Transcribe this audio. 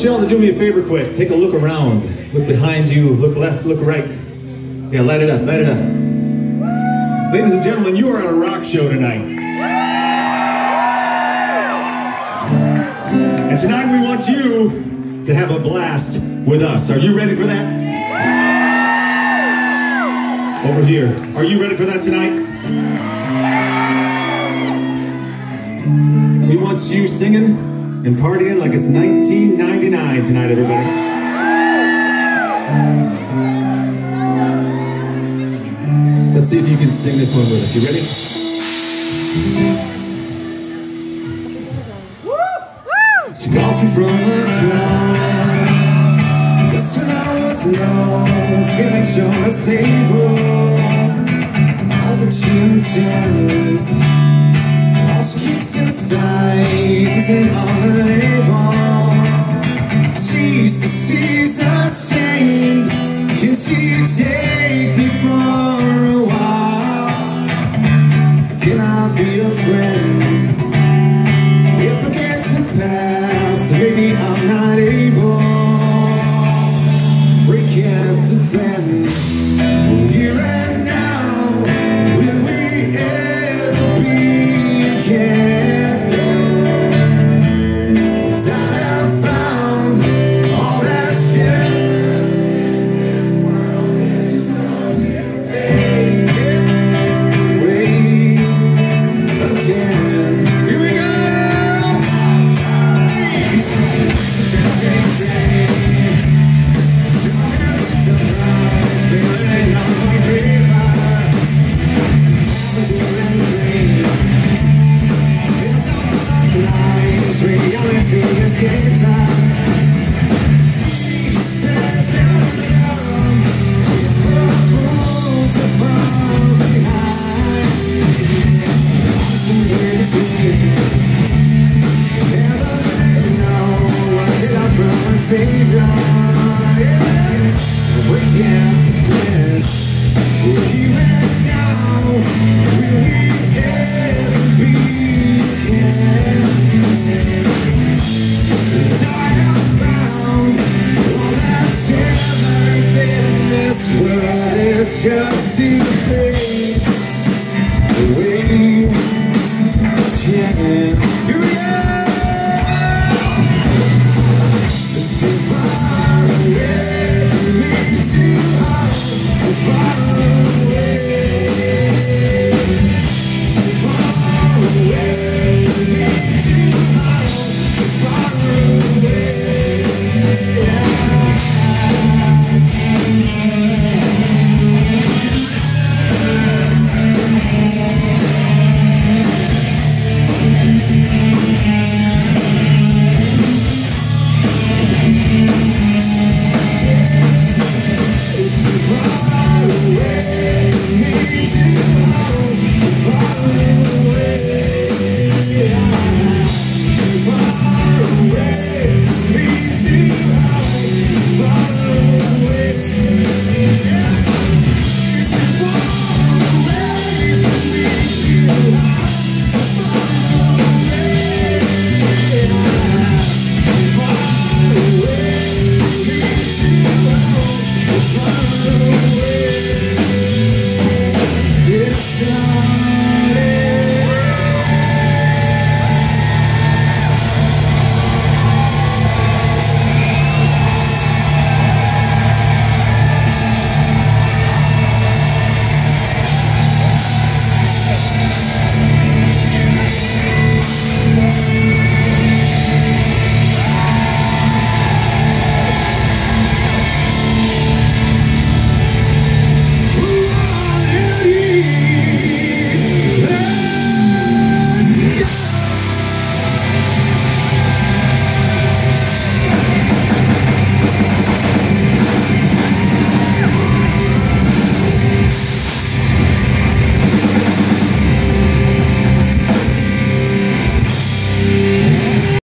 want y'all to do me a favor quick. Take a look around. Look behind you. Look left. Look right. Yeah, light it up. Light it up. Ladies and gentlemen, you are on a rock show tonight. And tonight we want you to have a blast with us. Are you ready for that? Over here. Are you ready for that tonight? We want you singing and partying like it's 1999 tonight, everybody. Let's see if you can sing this one with us. You ready? She calls me from the crowd. Just when I was low, feeling sure unstable. She's ashamed. Can she take já se fez.